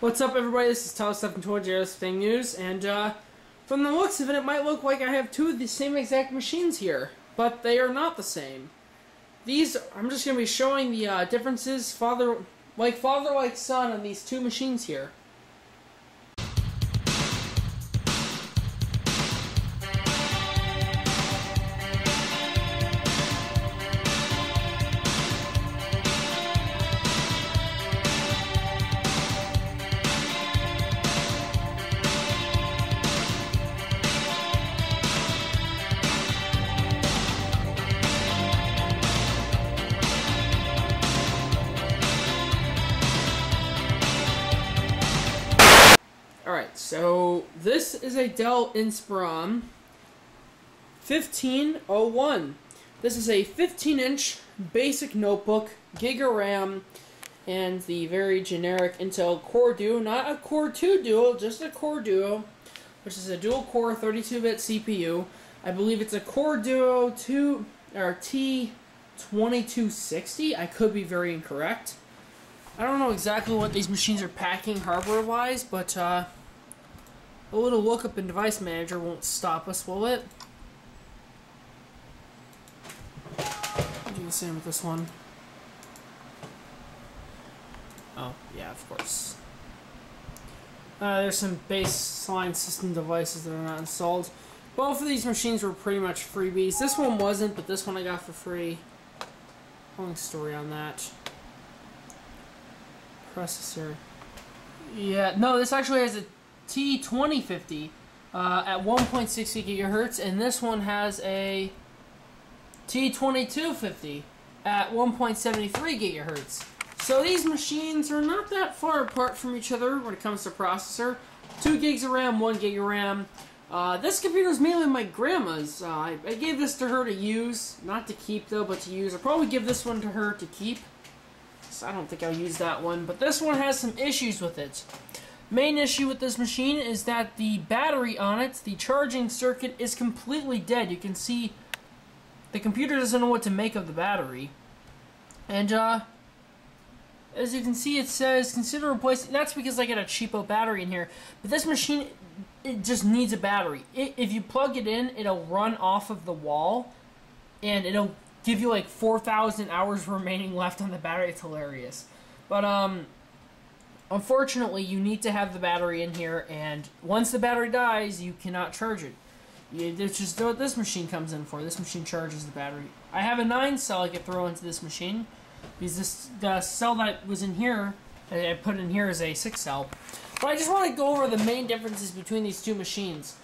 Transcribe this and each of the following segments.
What's up, everybody? This is Telestuff and Toy Thing News, and uh, from the looks of it, it might look like I have two of the same exact machines here, but they are not the same. These, I'm just going to be showing the uh, differences, father, like father, like son, on these two machines here. This is a Dell Inspiron 1501. This is a 15 inch basic notebook, Giga RAM, and the very generic Intel Core Duo. Not a Core 2 Duo, just a Core Duo, which is a dual core 32 bit CPU. I believe it's a Core Duo 2 or T2260. I could be very incorrect. I don't know exactly what these machines are packing hardware-wise, but uh, a little lookup in Device Manager won't stop us, will it? Do the same with this one. Oh, yeah, of course. Uh, there's some baseline system devices that are not installed. Both of these machines were pretty much freebies. This one wasn't, but this one I got for free. Long story on that processor. Yeah, no, this actually has a T2050 uh, at 1.6 gigahertz, and this one has a T2250 at 1.73 gigahertz. So these machines are not that far apart from each other when it comes to processor. 2 gigs of RAM, 1 gig of RAM. Uh, this computer is mainly my grandma's. Uh, I, I gave this to her to use, not to keep though, but to use. I'll probably give this one to her to keep. I don't think I'll use that one, but this one has some issues with it. Main issue with this machine is that the battery on it, the charging circuit, is completely dead. You can see the computer doesn't know what to make of the battery. And, uh, as you can see, it says consider replacing. That's because I got a cheapo battery in here. But this machine, it just needs a battery. It, if you plug it in, it'll run off of the wall, and it'll give you like 4,000 hours remaining left on the battery. It's hilarious. But, um, unfortunately, you need to have the battery in here, and once the battery dies, you cannot charge it. That's just what this machine comes in for. This machine charges the battery. I have a 9 cell I could throw into this machine, because this the cell that was in here, that I put in here is a 6 cell. But I just want to go over the main differences between these two machines.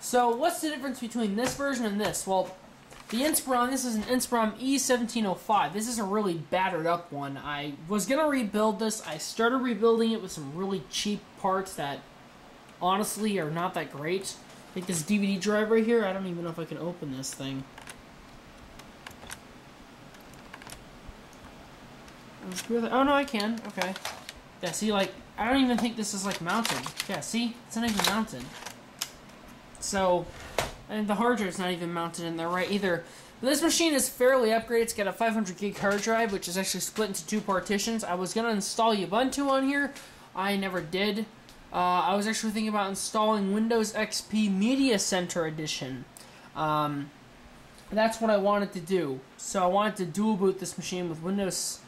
So, what's the difference between this version and this? Well, the Inspiron, this is an Inspiron E1705. This is a really battered up one. I was going to rebuild this. I started rebuilding it with some really cheap parts that honestly are not that great. Like this DVD drive right here. I don't even know if I can open this thing. Oh no, I can. Okay. Yeah, see, like, I don't even think this is, like, mounted. Yeah, see? It's not even mounted. So, and the hard drive's not even mounted in there right either. But this machine is fairly upgraded. It's got a 500 gig hard drive, which is actually split into two partitions. I was going to install Ubuntu on here. I never did. Uh, I was actually thinking about installing Windows XP Media Center Edition. Um, that's what I wanted to do. So I wanted to dual boot this machine with Windows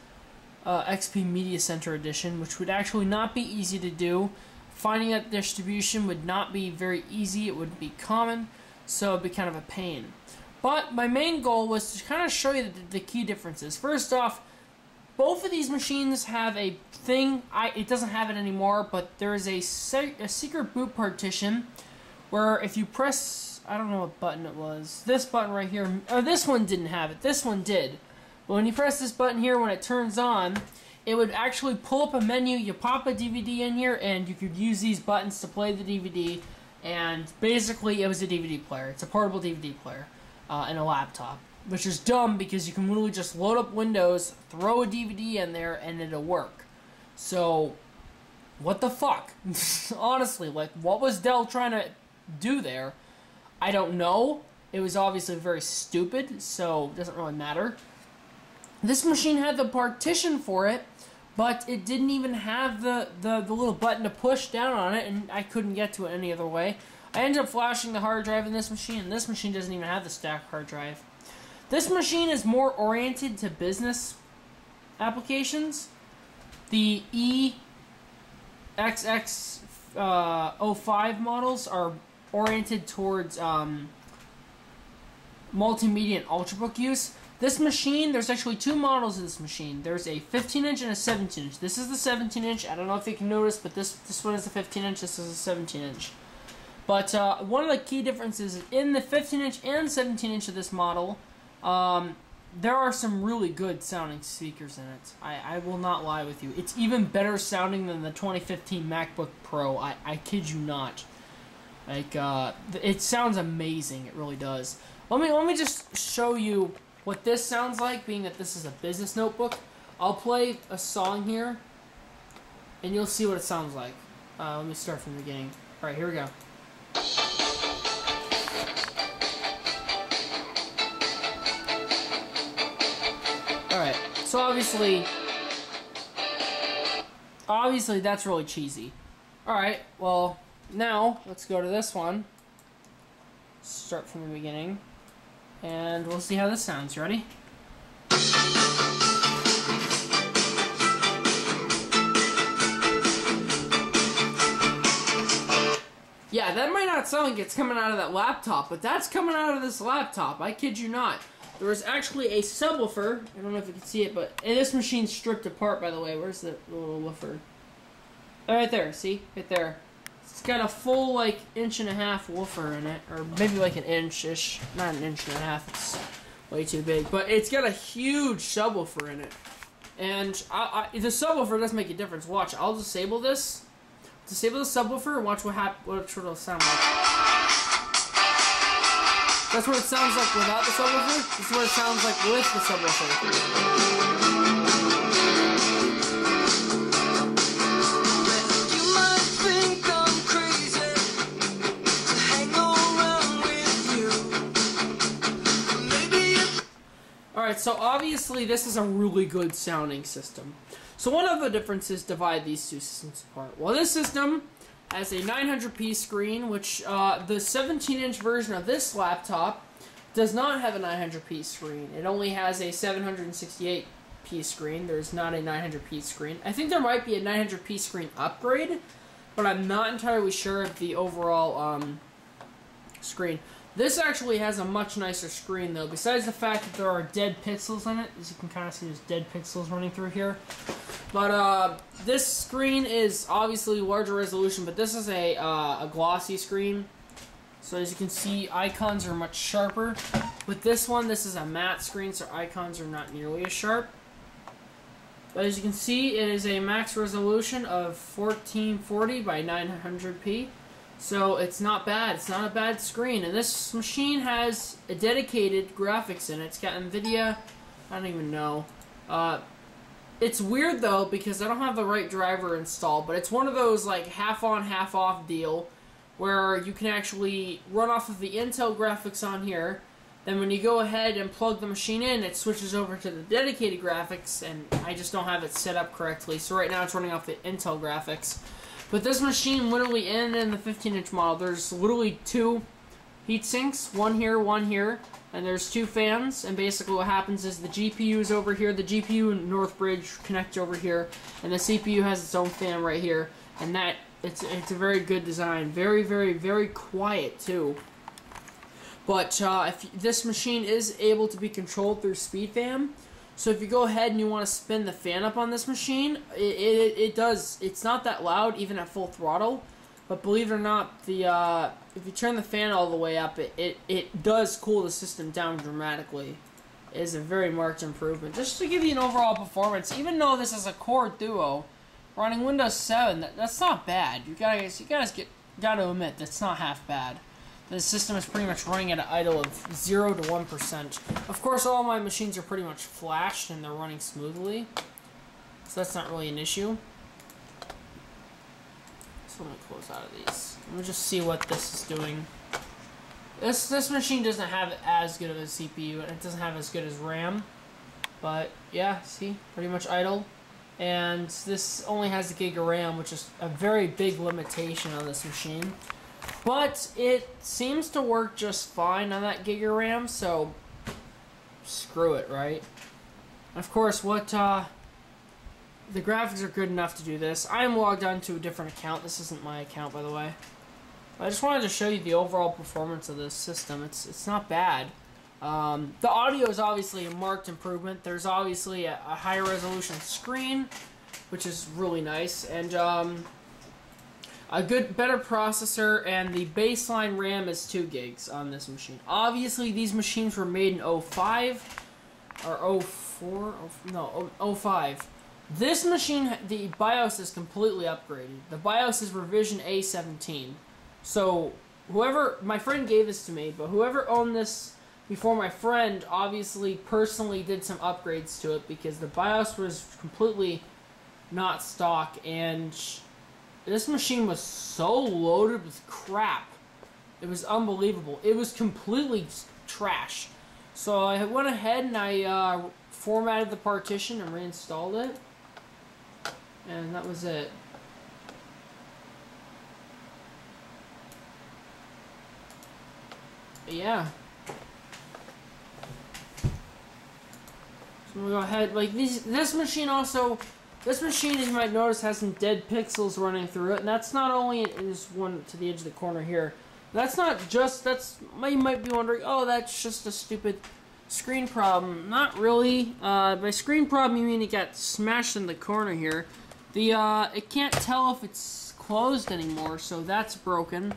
uh, XP Media Center Edition, which would actually not be easy to do. Finding that distribution would not be very easy. It would be common so it'd be kind of a pain. But my main goal was to kind of show you the, the key differences. First off, both of these machines have a thing. I it doesn't have it anymore, but there is a, se a secret boot partition where if you press, I don't know what button it was. This button right here, or this one didn't have it. This one did. But when you press this button here, when it turns on, it would actually pull up a menu. You pop a DVD in here, and you could use these buttons to play the DVD and basically it was a DVD player. It's a portable DVD player uh, and a laptop, which is dumb because you can literally just load up Windows, throw a DVD in there, and it'll work. So, what the fuck? Honestly, like, what was Dell trying to do there? I don't know. It was obviously very stupid, so it doesn't really matter. This machine had the partition for it, but it didn't even have the, the, the little button to push down on it, and I couldn't get to it any other way. I ended up flashing the hard drive in this machine, and this machine doesn't even have the stack hard drive. This machine is more oriented to business applications. The EXX uh, 05 models are oriented towards um, multimedia and ultrabook use. This machine, there's actually two models of this machine. There's a 15 inch and a 17 inch. This is the 17 inch. I don't know if you can notice, but this this one is a 15 inch. This is a 17 inch. But uh, one of the key differences in the 15 inch and 17 inch of this model, um, there are some really good sounding speakers in it. I, I will not lie with you. It's even better sounding than the 2015 MacBook Pro. I, I kid you not. Like uh, it sounds amazing. It really does. Let me let me just show you what this sounds like, being that this is a business notebook. I'll play a song here, and you'll see what it sounds like. Uh, let me start from the beginning. All right, here we go. All right, so obviously, obviously that's really cheesy. All right, well now let's go to this one. Start from the beginning. And we'll see how this sounds. You ready? Yeah, that might not sound like it's coming out of that laptop, but that's coming out of this laptop. I kid you not. There was actually a subwoofer. I don't know if you can see it, but eh, this machine's stripped apart, by the way. Where's the little woofer? Oh, right there. See? Right there. It's got a full, like, inch and a half woofer in it. Or maybe like an inch-ish. Not an inch and a half. It's way too big. But it's got a huge subwoofer in it. And I, I, the subwoofer doesn't make a difference. Watch, I'll disable this. Disable the subwoofer and watch what hap what it'll sound like. That's what it sounds like without the subwoofer. This is what it sounds like with the subwoofer. Alright, so obviously this is a really good sounding system. So one of the differences divide these two systems apart. Well, this system has a 900p screen, which uh, the 17-inch version of this laptop does not have a 900p screen. It only has a 768p screen. There's not a 900p screen. I think there might be a 900p screen upgrade, but I'm not entirely sure of the overall um, screen. This actually has a much nicer screen though, besides the fact that there are dead pixels in it. As you can kind of see, there's dead pixels running through here. But uh, this screen is obviously larger resolution, but this is a, uh, a glossy screen. So as you can see, icons are much sharper. With this one, this is a matte screen, so icons are not nearly as sharp. But as you can see, it is a max resolution of 1440 by 900p. So it's not bad. It's not a bad screen. And this machine has a dedicated graphics in it. It's got NVIDIA. I don't even know. Uh, it's weird though because I don't have the right driver installed, but it's one of those like half on, half off deal where you can actually run off of the Intel graphics on here. Then when you go ahead and plug the machine in, it switches over to the dedicated graphics, and I just don't have it set up correctly. So right now it's running off the Intel graphics. But this machine literally, in in the 15-inch model, there's literally two heat sinks, one here, one here, and there's two fans, and basically what happens is the GPU is over here, the GPU and Northbridge connect over here, and the CPU has its own fan right here, and that, it's, it's a very good design. Very, very, very quiet, too. But uh, if this machine is able to be controlled through SpeedFan, so if you go ahead and you want to spin the fan up on this machine, it, it, it does. It's not that loud even at full throttle, but believe it or not, the uh, if you turn the fan all the way up, it, it, it does cool the system down dramatically. It is a very marked improvement. Just to give you an overall performance, even though this is a Core Duo running Windows 7, that, that's not bad. You guys, you guys get gotta admit that's not half bad the system is pretty much running at an idle of 0 to 1%. Of course, all my machines are pretty much flashed and they're running smoothly, so that's not really an issue. So let me close out of these. Let me just see what this is doing. This, this machine doesn't have as good of a CPU, and it doesn't have as good as RAM. But, yeah, see? Pretty much idle. and this only has a gig of RAM, which is a very big limitation on this machine. But it seems to work just fine on that gig of RAM, so screw it, right? Of course, what uh, the graphics are good enough to do this. I am logged on to a different account. This isn't my account, by the way. I just wanted to show you the overall performance of this system. It's it's not bad. Um, the audio is obviously a marked improvement. There's obviously a, a higher resolution screen, which is really nice, and um, a good, better processor, and the baseline RAM is 2 gigs on this machine. Obviously, these machines were made in 05, or 04, no, 05. This machine, the BIOS is completely upgraded. The BIOS is revision A17. So, whoever, my friend gave this to me, but whoever owned this before my friend obviously personally did some upgrades to it because the BIOS was completely not stock and this machine was so loaded with crap. It was unbelievable. It was completely trash. So I went ahead and I uh, formatted the partition and reinstalled it. And that was it. But yeah. So we go ahead. Like these, this machine also, this machine, as you might notice, has some dead pixels running through it, and that's not only this one to the edge of the corner here. That's not just. That's you might be wondering. Oh, that's just a stupid screen problem. Not really. Uh, by screen problem, you mean it got smashed in the corner here. The uh, it can't tell if it's closed anymore, so that's broken.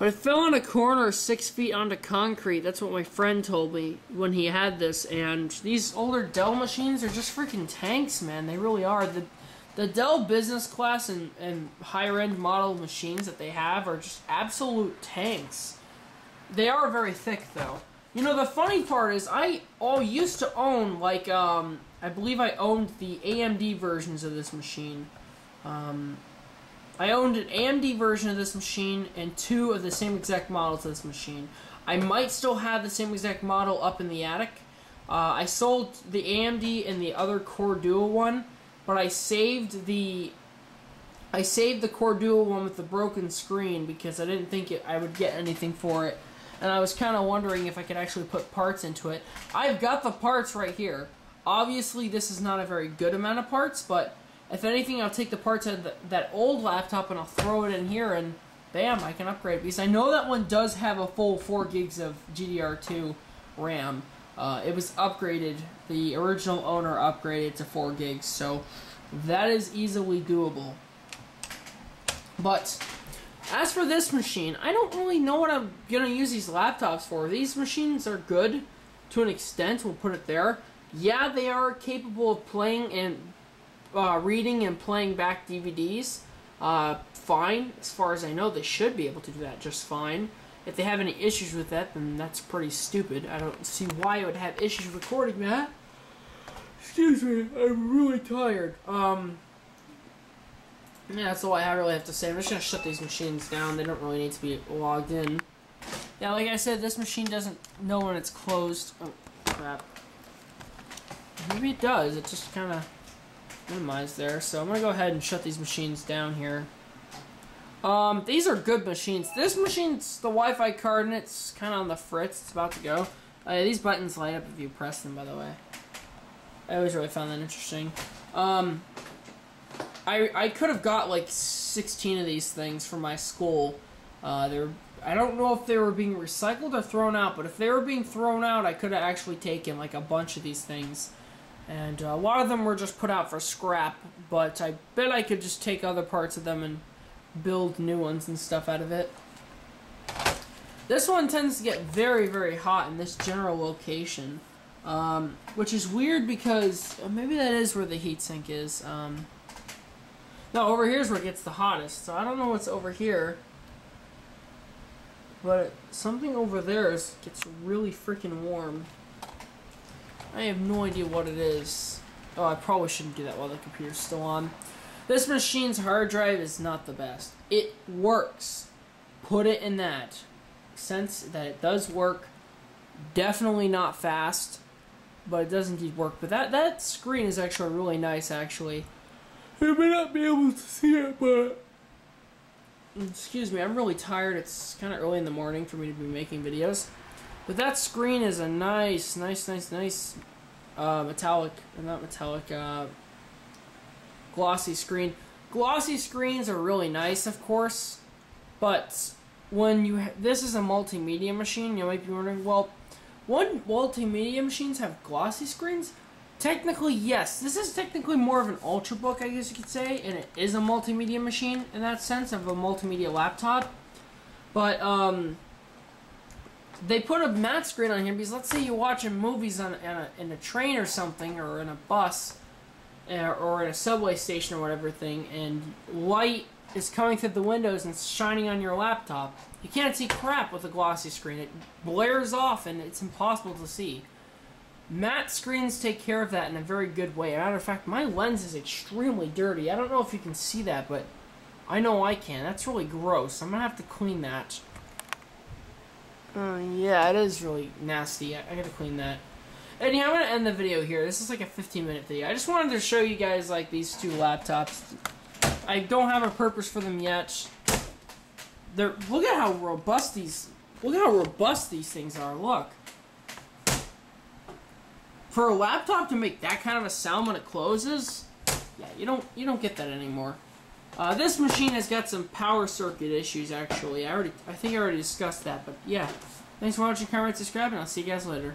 But it fell in a corner six feet onto concrete. That's what my friend told me when he had this. And these older Dell machines are just freaking tanks, man. They really are. The the Dell business class and, and higher end model machines that they have are just absolute tanks. They are very thick though. You know the funny part is I all used to own like um I believe I owned the AMD versions of this machine. Um, I owned an AMD version of this machine and two of the same exact models of this machine. I might still have the same exact model up in the attic. Uh, I sold the AMD and the other Core Duo one, but I saved the I saved the Core Duo one with the broken screen because I didn't think it, I would get anything for it, and I was kind of wondering if I could actually put parts into it. I've got the parts right here. Obviously, this is not a very good amount of parts, but if anything, I'll take the parts of the, that old laptop and I'll throw it in here and bam, I can upgrade. Because I know that one does have a full 4 gigs of DDR2 RAM. Uh, it was upgraded. The original owner upgraded to 4 gigs, so that is easily doable. But as for this machine, I don't really know what I'm going to use these laptops for. These machines are good to an extent, we'll put it there. Yeah, they are capable of playing and uh, reading and playing back DVDs, uh, fine. As far as I know, they should be able to do that just fine. If they have any issues with that, then that's pretty stupid. I don't see why it would have issues recording that. Excuse me, I'm really tired. Um, yeah, that's all I really have to say. I'm just gonna shut these machines down. They don't really need to be logged in. Yeah, like I said, this machine doesn't know when it's closed. Oh, crap. Maybe it does. It just kind of minimized there. So I'm going to go ahead and shut these machines down here. Um, these are good machines. This machine's the Wi-Fi card and it's kind of on the fritz. It's about to go. Uh, these buttons light up if you press them, by the way. I always really found that interesting. Um, I, I could have got like 16 of these things from my school. Uh, they're I don't know if they were being recycled or thrown out, but if they were being thrown out, I could have actually taken like a bunch of these things. And uh, a lot of them were just put out for scrap, but I bet I could just take other parts of them and build new ones and stuff out of it. This one tends to get very, very hot in this general location, um, which is weird because uh, maybe that is where the heatsink is. Um, no, over here is where it gets the hottest, so I don't know what's over here. But something over there is, gets really freaking warm. I have no idea what it is. Oh, I probably shouldn't do that while the computer's still on. This machine's hard drive is not the best. It works. Put it in that. Sense that it does work. Definitely not fast. but it does indeed work. But that that screen is actually really nice, actually. You may not be able to see it, but excuse me, I'm really tired. It's kind of early in the morning for me to be making videos. But that screen is a nice, nice, nice, nice uh, metallic, not metallic, uh, glossy screen. Glossy screens are really nice, of course, but when you this is a multimedia machine, you might be wondering, well, what multimedia machines have glossy screens? Technically, yes. This is technically more of an ultrabook, I guess you could say, and it is a multimedia machine in that sense of a multimedia laptop. But um, they put a matte screen on here because let's say you're watching movies on, a, in a train or something, or in a bus, uh, or in a subway station or whatever thing, and light is coming through the windows and shining on your laptop. You can't see crap with a glossy screen. It blares off and it's impossible to see. Matte screens take care of that in a very good way. matter of fact, my lens is extremely dirty. I don't know if you can see that, but I know I can. That's really gross. I'm gonna have to clean that. Uh, yeah, it is really nasty. I, I gotta clean that. Anyhow, I'm gonna end the video here. This is like a 15 minute video. I just wanted to show you guys like these two laptops. I don't have a purpose for them yet. They're look at how robust these look at how robust these things are. Look. For a laptop to make that kind of a sound when it closes, yeah, you don't you don't get that anymore. Uh, this machine has got some power circuit issues actually. I already I think I already discussed that, but yeah. Thanks for watching, comment, subscribe, and I'll see you guys later.